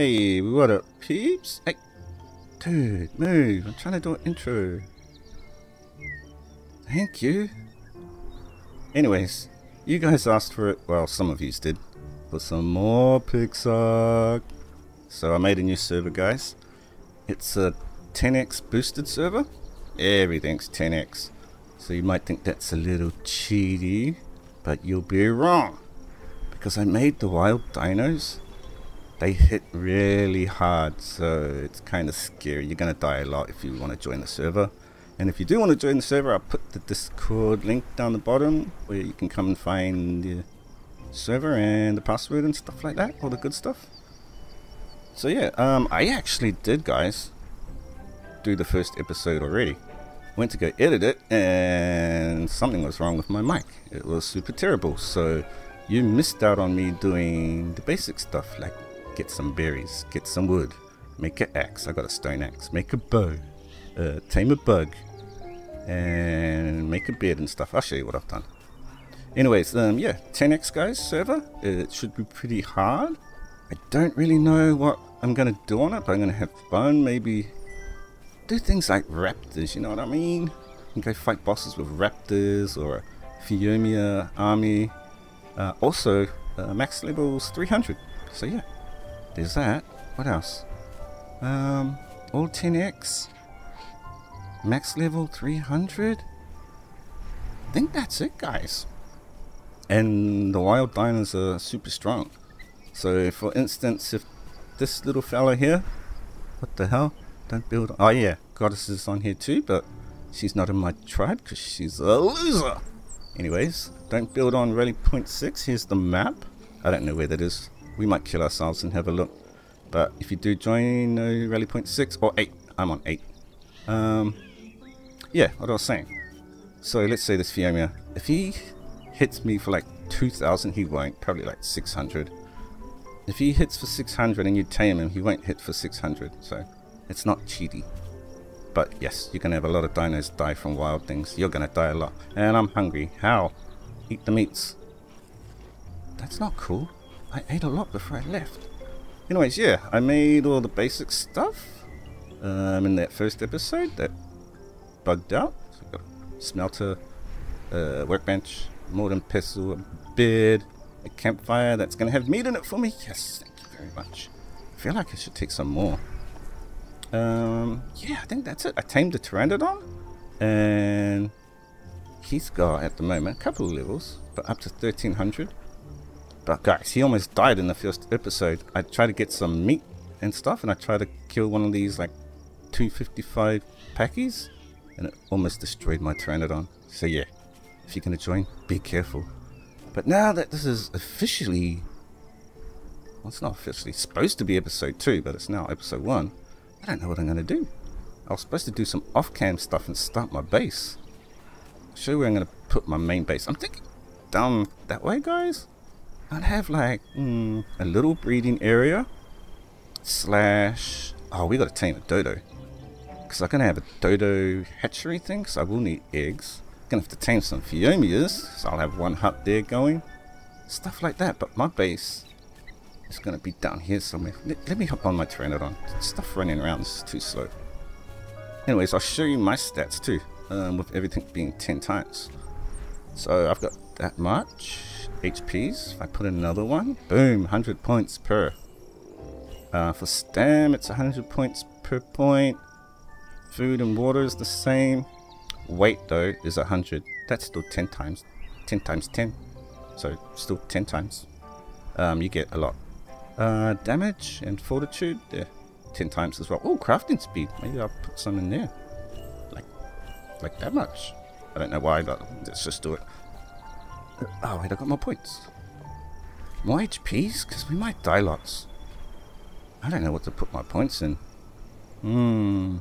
Hey, what up, peeps? Hey, dude, move. I'm trying to do an intro. Thank you. Anyways, you guys asked for it. Well, some of you did. For some more PixArk. So I made a new server, guys. It's a 10x boosted server. Everything's 10x. So you might think that's a little cheaty, but you'll be wrong. Because I made the wild dinos. They hit really hard, so it's kind of scary. You're going to die a lot if you want to join the server. And if you do want to join the server, I'll put the Discord link down the bottom where you can come and find the server and the password and stuff like that, all the good stuff. So yeah, um, I actually did, guys, do the first episode already. Went to go edit it, and something was wrong with my mic. It was super terrible. So you missed out on me doing the basic stuff, like get some berries, get some wood, make an axe. I got a stone axe. Make a bow, uh, tame a bug, and make a bed and stuff. I'll show you what I've done. Anyways, um, yeah, 10x guys server. It should be pretty hard. I don't really know what I'm gonna do on it, but I'm gonna have fun. Maybe do things like raptors. You know what I mean? And go fight bosses with raptors or a Phiomia army. Uh, also, uh, max levels 300. So yeah, there's that. What else? Um, all 10x. Max level 300. I think that's it, guys. And the wild dinos are super strong. So, for instance, if this little fella here, what the hell? Don't build. Oh, yeah, Goddess is on here too, but she's not in my tribe because she's a loser. Anyways, don't build on Rally Point 6. Here's the map. I don't know where that is. We might kill ourselves and have a look. But if you do join uh, Rally Point 6 or 8, I'm on 8. Um, yeah, what I was saying. So let's say this Phiomia. If he hits me for like 2,000, he won't. Probably like 600. If he hits for 600 and you tame him, he won't hit for 600. So it's not cheaty. But yes, you're going to have a lot of dinos die from wild things. You're going to die a lot. And I'm hungry. How? Eat the meats. That's not cool. I ate a lot before I left. Anyways, yeah, I made all the basic stuff um, in that first episode that bugged out. So got a smelter, uh, workbench, mortar and pestle, a bed, a campfire that's going to have meat in it for me. Yes, thank you very much. I feel like I should take some more. Um, yeah, I think that's it. I tamed the Pteranodon, and he's got at the moment a couple of levels, but up to 1300. But guys, he almost died in the first episode. I tried to get some meat and stuff, and I tried to kill one of these like 255 packies, and it almost destroyed my Pteranodon. So yeah, if you're gonna join, be careful. But now that this is officially, well, it's not officially supposed to be episode two, but it's now episode one. I don't know what I'm going to do. I was supposed to do some off-cam stuff and start my base. I'll show you where I'm going to put my main base. I'm thinking down that way, guys. I'd have like mm, a little breeding area slash... Oh, we got to tame a dodo. Because I'm to have a dodo hatchery thing, so I will need eggs. Gonna have to tame some Phiomias, so I'll have one hut there going. Stuff like that, but my base is to be down here somewhere. Let, let me hop on my Pteranodon. Stuff running around is too slow. Anyways, I'll show you my stats too, um, with everything being 10 times. So I've got that much HPs. If I put another one, boom, 100 points per. Uh, for stam, it's 100 points per point. Food and water is the same. Weight though is 100. That's still 10 times. 10 times 10. So still 10 times. Um, you get a lot uh, damage and fortitude, yeah, 10 times as well. Oh, crafting speed. Maybe I'll put some in there. Like, like that much. I don't know why, but let's just do it. Oh, wait, I got more points. More HPs? Because we might die lots. I don't know what to put my points in. Hmm.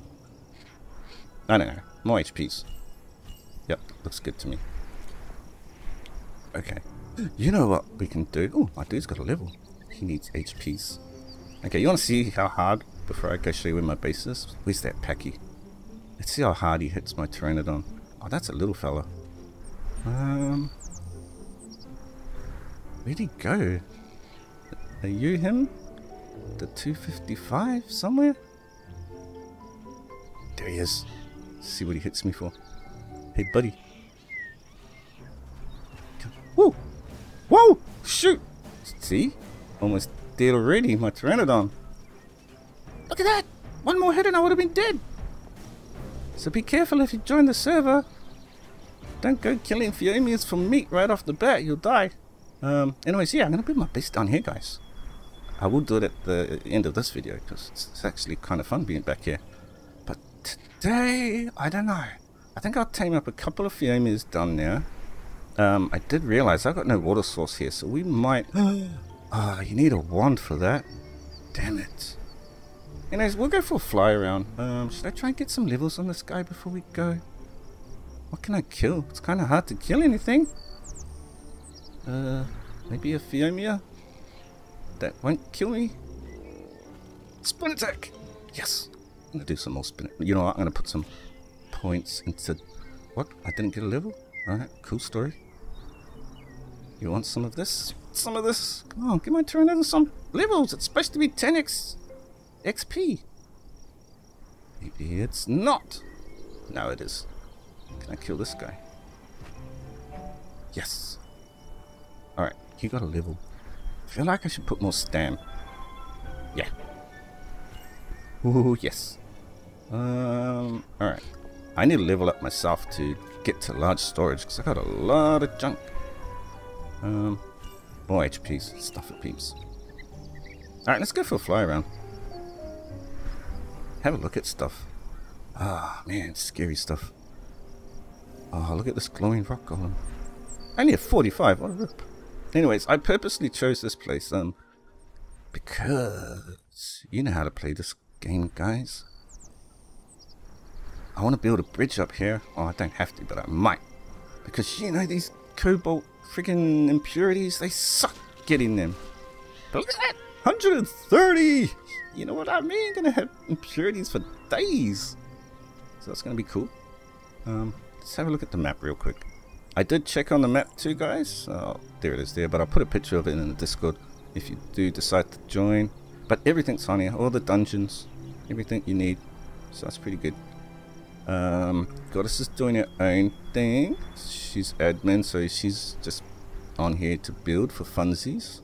I don't know. More HPs. Yep, looks good to me. Okay. You know what we can do? Oh, my dude's got a level he needs HPs. Okay, you want to see how hard before I go show you where my base is? Where's that Packy? Let's see how hard he hits my Pteranodon. Oh, that's a little fella. Um, where'd he go? Are you him? the 255 somewhere? There he is. See what he hits me for. Hey, buddy. Whoa! Whoa! Shoot! See? Almost dead already, my Pteranodon. Look at that! One more hit and I would have been dead. So be careful if you join the server. Don't go killing Phiomias for meat right off the bat, you'll die. Um, anyways, yeah, I'm going to build my base down here, guys. I will do it at the end of this video, because it's actually kind of fun being back here. But today, I don't know. I think I'll tame up a couple of Phiomias down there. Um, I did realize I've got no water source here, so we might... Ah, you need a wand for that. Damn it. Anyways, we'll go for a fly around. Um, should I try and get some levels on this guy before we go? What can I kill? It's kind of hard to kill anything. Uh, maybe a Phiomia? That won't kill me. Spin attack! Yes! I'm gonna do some more spin. You know what? I'm gonna put some points into... What? I didn't get a level? Alright, cool story. You want some of this? Some of this? Come on, give my Pteranodon some levels. It's supposed to be 10x XP. Maybe it's not. Now it is. Can I kill this guy? Yes. Alright, you got a level. I feel like I should put more stam. Yeah. Ooh, yes. Um, alright. I need to level up myself to get to large storage because I got a lot of junk. Um, more HPs, stuff it peeps. Alright, let's go for a fly around. Have a look at stuff. Ah, man, scary stuff. Oh, look at this glowing rock golem. Only a 45, what a rip. Anyways, I purposely chose this place, um, because you know how to play this game, guys. I want to build a bridge up here. Oh, I don't have to, but I might. Because, you know, these cobalt freaking impurities, they suck getting them. But look at that! 130! You know what I mean? Gonna have impurities for days. So that's gonna be cool. Um, let's have a look at the map real quick. I did check on the map too, guys. Oh, there it is there, but I'll put a picture of it in the Discord if you do decide to join. But everything's on here, all the dungeons, everything you need. So that's pretty good. Um, Goddess is doing her own thing. She's admin, so she's just on here to build for funsies.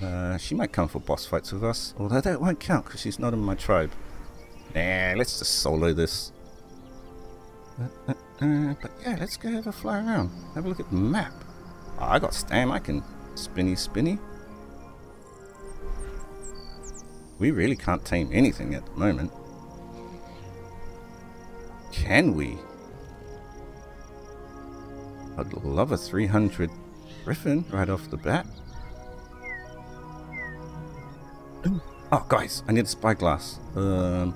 Uh, she might come for boss fights with us, although that won't count because she's not in my tribe. Nah, let's just solo this. Uh, uh, uh, but yeah, let's go have a fly around. Have a look at the map. Oh, I got Stam, I can spinny spinny. We really can't tame anything at the moment. Can we? I'd love a 300 Griffin right off the bat. Oh, guys, I need a spyglass. Um,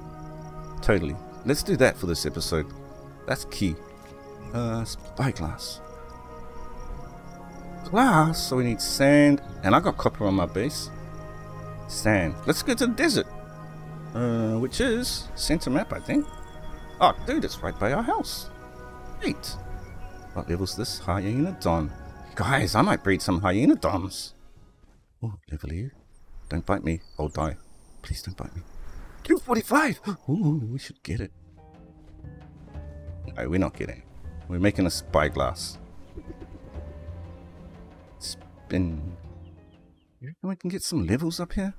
totally. Let's do that for this episode. That's key. Uh, spyglass. Glass, so we need sand. And I got copper on my base. Sand. Let's go to the desert. Uh, which is center map, I think. Oh, dude, it's right by our house. Wait. What level's this Hyaenodon? Guys, I might breed some Hyaenodons. Oh, level you. Don't bite me. I'll die. Please don't bite me. 245! Ooh, we should get it. No, we're not getting it. We're making a spyglass. Spin. You reckon we can get some levels up here?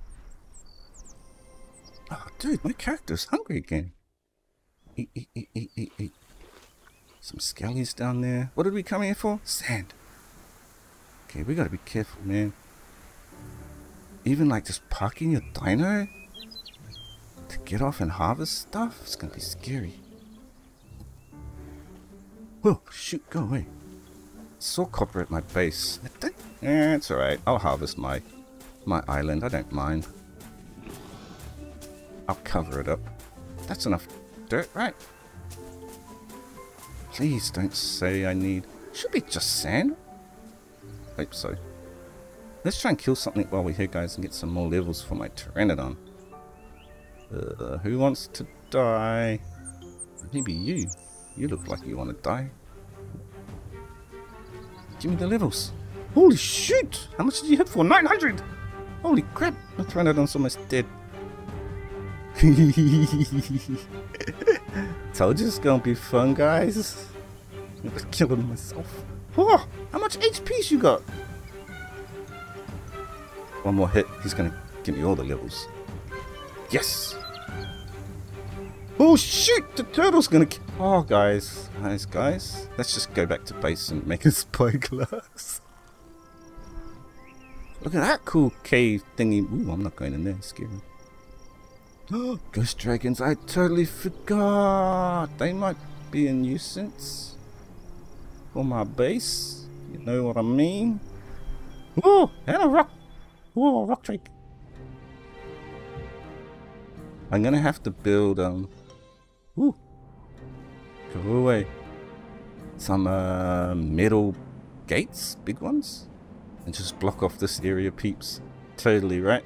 Oh, dude, my character's hungry again. Eat, eat, eat, eat, eat, eat. Some skellies down there. What did we come here for? Sand. Okay, we gotta be careful, man. Even like just parking your dino to get off and harvest stuff, it's gonna be scary. Whoa, shoot, go away. Saw copper at my base. Eh, it's alright. I'll harvest my my island. I don't mind. I'll cover it up. That's enough dirt, right? Please don't say I need... Should be just sand. Hope so. Let's try and kill something while we're here, guys, and get some more levels for my Pteranodon. Uh, who wants to die? Maybe you. You look like you want to die. Give me the levels. Holy shit! How much did you hit for? 900! Holy crap! My Pteranodon's almost dead. Told you it's gonna be fun, guys. I'm killing myself. Oh, how much HP's you got? One more hit, he's gonna give me all the levels. Yes! Oh shoot! The turtle's gonna kill. Oh guys, guys, guys. Let's just go back to base and make a spyglass. Look at that cool cave thingy. Ooh, I'm not going in there, scary. Oh, ghost dragons, I totally forgot. They might be a nuisance for my base. You know what I mean? Oh, and a rock. Oh, rock drake. I'm gonna have to build um. Ooh. Go away. Some uh, metal gates, big ones, and just block off this area, peeps. Totally right.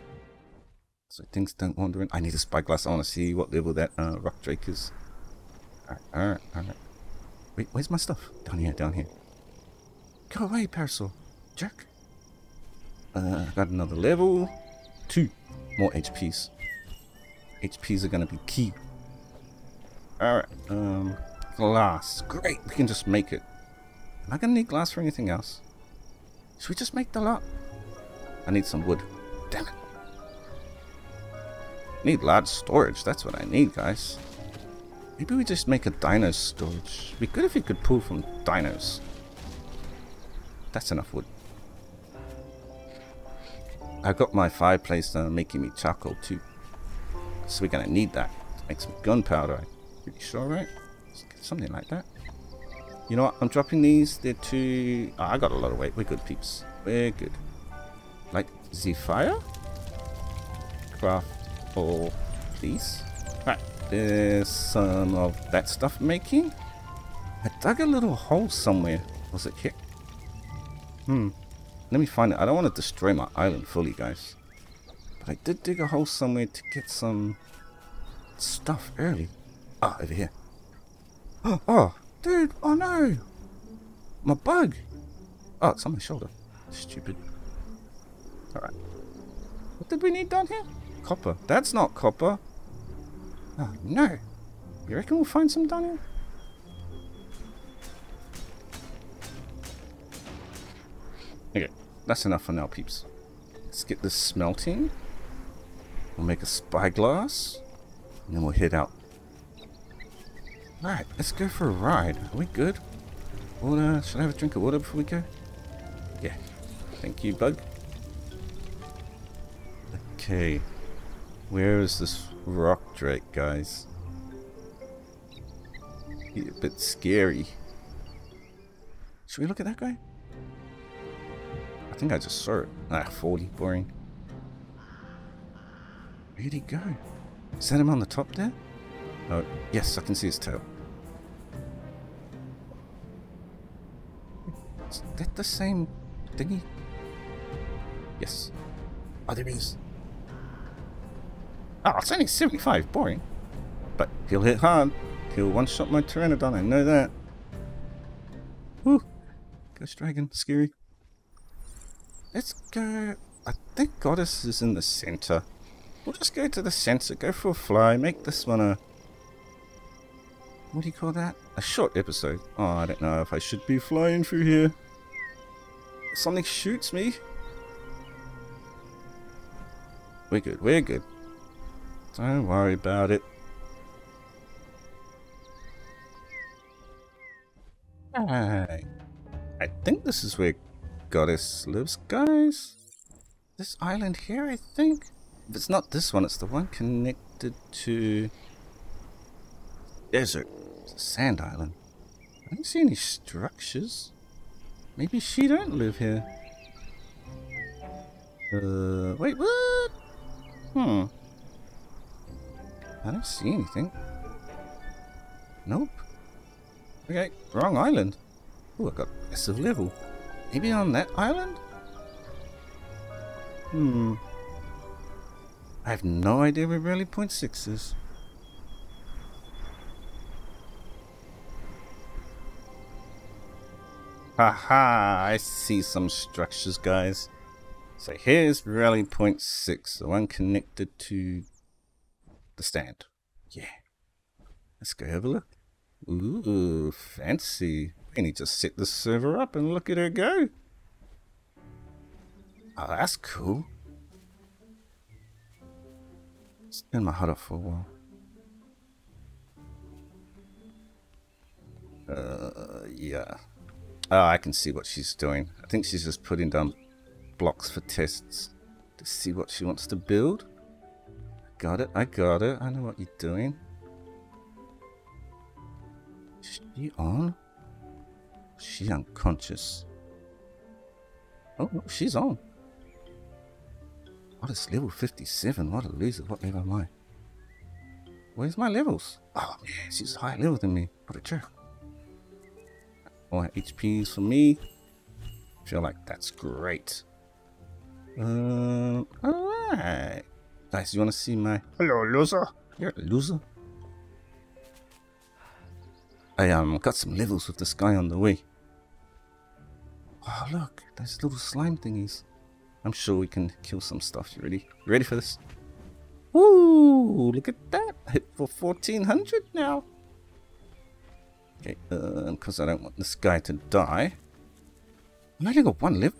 So things don't wander in. I need a spyglass. I want to see what level that uh, rock drake is. Alright, alright, alright. Wait, where's my stuff? Down here, down here. Go away, Parasaur. Jerk. Uh, got another level. Two more HPs. HPs are gonna be key. Alright, um, glass. Great, we can just make it. Am I gonna need glass for anything else? Should we just make the lot? I need some wood. Damn it. Need large storage, that's what I need, guys. Maybe we just make a dino storage. It'd be good if we could pull from dinos. That's enough wood. I got my fireplace uh, making me charcoal too. So we're gonna need that to make some gunpowder. I'm pretty sure, right? Something like that. You know what? I'm dropping these. They're too... Oh, I got a lot of weight. We're good, peeps. We're good. Like fire? Craft all these. Right. There's some of that stuff making. I dug a little hole somewhere. Was it here? Hmm. Let me find it. I don't want to destroy my island fully, guys. But I did dig a hole somewhere to get some stuff early. Ah, over here. Oh, oh, dude. Oh, no. My bug. Oh, it's on my shoulder. Stupid. Alright. What did we need down here? Copper. That's not copper. Oh, no. You reckon we'll find some down here? Okay, that's enough for now, peeps. Let's get this smelting. We'll make a spyglass. And then we'll head out. Alright, let's go for a ride. Are we good? Water. Should I have a drink of water before we go? Yeah. Thank you, bug. Okay. Where is this rock drake, guys? He's a bit scary. Should we look at that guy? I think I just saw it. Ah, 40, boring. Where'd he go? Is that him on the top there? Oh, yes, I can see his tail. Is that the same thingy? Yes. Oh, there he is. Oh, it's only 75, boring. But he'll hit hard. He'll one-shot my Pteranodon, I know that. Woo! Ghost Dragon, scary. Let's go... I think Goddess is in the center. We'll just go to the center, go for a fly, make this one a... What do you call that? A short episode. Oh, I don't know if I should be flying through here. Something shoots me. We're good, we're good. Don't worry about it. Hi. I think this is where goddess lives, guys. This island here, I think. If it's not this one, it's the one connected to desert. It's a sand island. I don't see any structures. Maybe she don't live here. Uh, wait, what? Hmm. I don't see anything. Nope. Okay, wrong island. Oh, I got massive level. Maybe on that island? Hmm. I have no idea where Rally Point 6 is. Haha, I see some structures, guys. So here's rally point six, the one connected to the stand. Yeah. Let's go have a look. Ooh, fancy. We need to set the server up and look at her go. Oh, that's cool. Let's turn my huddle for a while. Uh, yeah. Oh, I can see what she's doing. I think she's just putting down blocks for tests to see what she wants to build. Got it, I got it. I know what you're doing. Is she on? She unconscious. Oh, no, she's on. What is level 57? What a loser. What level am I? Where's my levels? Oh, man, she's higher level than me. What a jerk. More HPs for me. Feel like that's great. Um, alright. Guys, you want to see my... Hello, loser. You're a loser. I um got some levels with this guy on the way. Oh, look. Those little slime thingies. I'm sure we can kill some stuff. You ready? You ready for this? Woo! Look at that. Hit for 1400 now. Okay, because uh, I don't want this guy to die. I'm only got one live.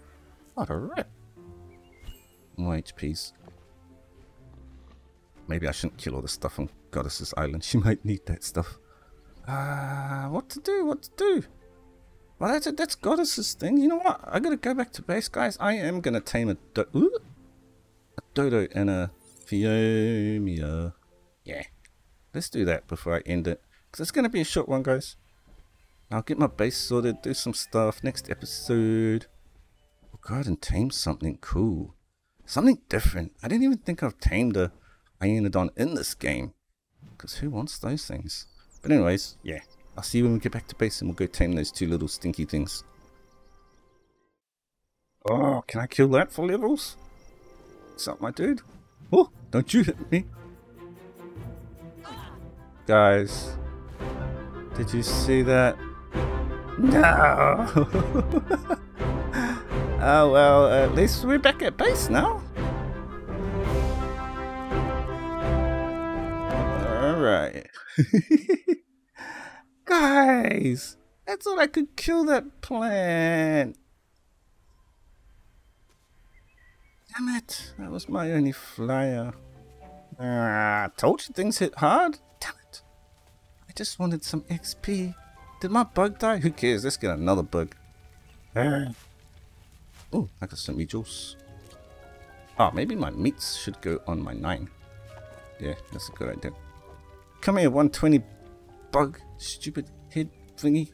What a rip. More HPs. Maybe I shouldn't kill all the stuff on Goddess's Island. She might need that stuff. Ah, uh, what to do? What to do? Well, that's. That's Goddess's thing. You know what? I gotta go back to base, guys. I am gonna tame a, do Ooh, a dodo and a Phiomia. Yeah. Let's do that before I end it. Because it's gonna be a short one, guys. I'll get my base sorted, do some stuff. Next episode. we'll go God, and tame something cool. Something different. I didn't even think I've tamed a Hyaenodon in this game. Because who wants those things? But anyways, yeah. I'll see you when we get back to base and we'll go tame those two little stinky things. Oh, can I kill that for levels? What's up, my dude? Oh, don't you hit me. Guys, did you see that? No! oh well, at least we're back at base now. Alright. Guys! I thought I could kill that plant. Damn it. That was my only flyer. Ah, told you things hit hard. Damn it. I just wanted some XP. Did my bug die? Who cares? Let's get another bug. oh, I got some jewels. Oh, ah, maybe my meats should go on my 9. Yeah, that's a good idea. Come here, 120 bug, stupid head thingy.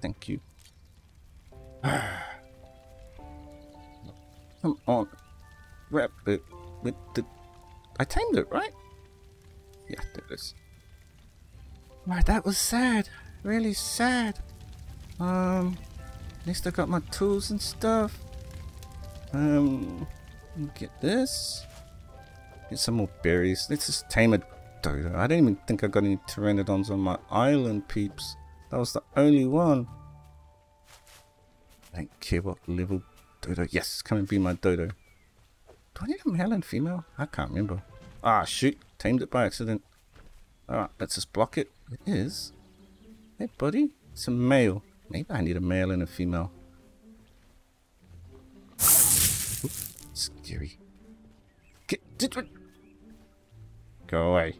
Thank you. Come on. Wrap it with the... I tamed it, right? Yeah, there it is. Right, that was sad. Really sad. Um, at least I got my tools and stuff. Um, get this. Get some more berries. Let's just tame a dodo. I didn't even think I got any pteranodons on my island, peeps. That was the only one. I don't care what level dodo. Yes, come and be my dodo. Do I need a male and female? I can't remember. Ah, shoot. Tamed it by accident. Alright, let's just block it. It is. Hey, buddy. It's a male. Maybe I need a male and a female. Scary. Get, did, Go away.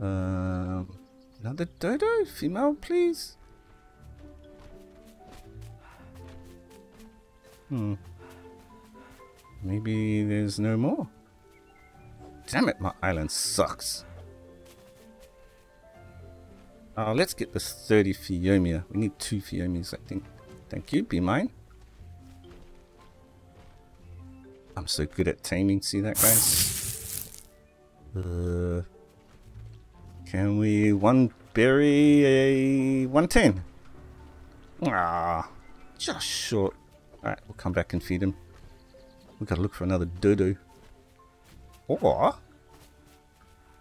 Um, another dodo? Female, please? Hmm. Maybe there's no more. Damn it, my island sucks. Uh, let's get this 30 Phiomia. We need two Phiomias, I think. Thank you, be mine. I'm so good at taming, see that guys? Uh, can we one berry a 110? Ah, just short. Alright, we'll come back and feed him. We've got to look for another dodo. Or,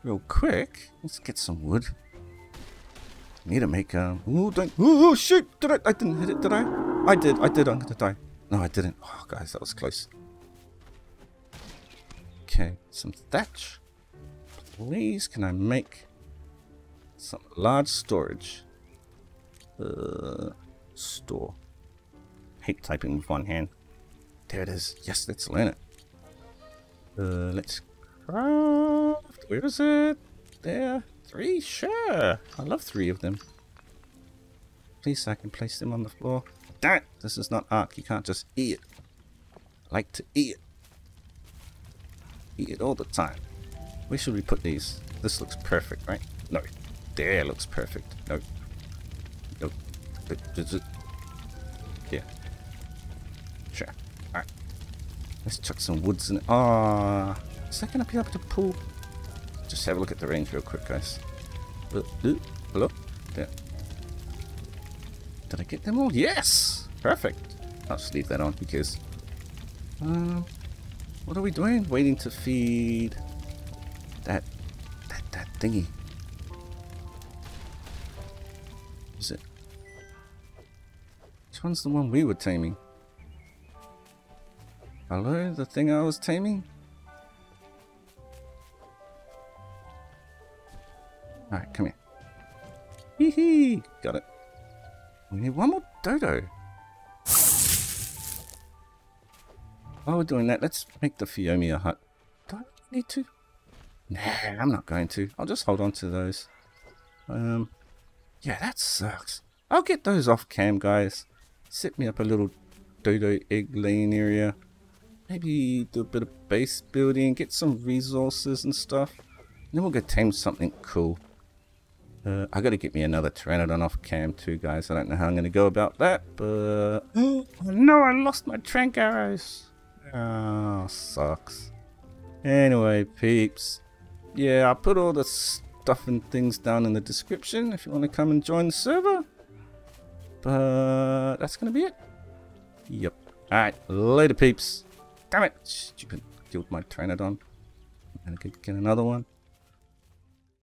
real quick, let's get some wood. Need to make a. Ooh, don't. Ooh, shoot! Did I? I didn't hit it, did I? I did, I did, I'm gonna die. No, I didn't. Oh, guys, that was close. Okay, some thatch. Please, can I make some large storage? Uh, store. Hate typing with one hand. There it is. Yes, let's learn it. Uh, let's craft. Where is it? There. Three? Sure. I love three of them. Please, I can place them on the floor. It! This is not Ark. You can't just eat it. I like to eat it. Eat it all the time. Where should we put these? This looks perfect, right? No. There looks perfect. No. No. Yeah. Sure. Alright. Let's chuck some woods in it. Ah, is that going to be able to pull? Just have a look at the range real quick, guys. Uh, hello? There. Did I get them all? Yes! Perfect. I'll just leave that on because... Um, what are we doing? Waiting to feed that that that thingy. Is it? Which one's the one we were taming? Hello, the thing I was taming? Alright, come here. Hee hee! Got it. We need one more dodo. While we're doing that, let's make the Phiomia hut. Do I need to? Nah, I'm not going to. I'll just hold on to those. Um, yeah, that sucks. I'll get those off cam, guys. Set me up a little dodo egg laying area. Maybe do a bit of base building, get some resources and stuff. And then we'll go tame something cool. Uh, I gotta get me another Pteranodon off cam too, guys. I don't know how I'm gonna go about that, but... Oh, no, I lost my Tranq arrows. Oh, sucks. Anyway, peeps. Yeah, I'll put all the stuff and things down in the description if you want to come and join the server. But that's gonna be it. Yep. Alright, later peeps. Damn it! Stupid. Killed my Pteranodon. I'm gonna get another one.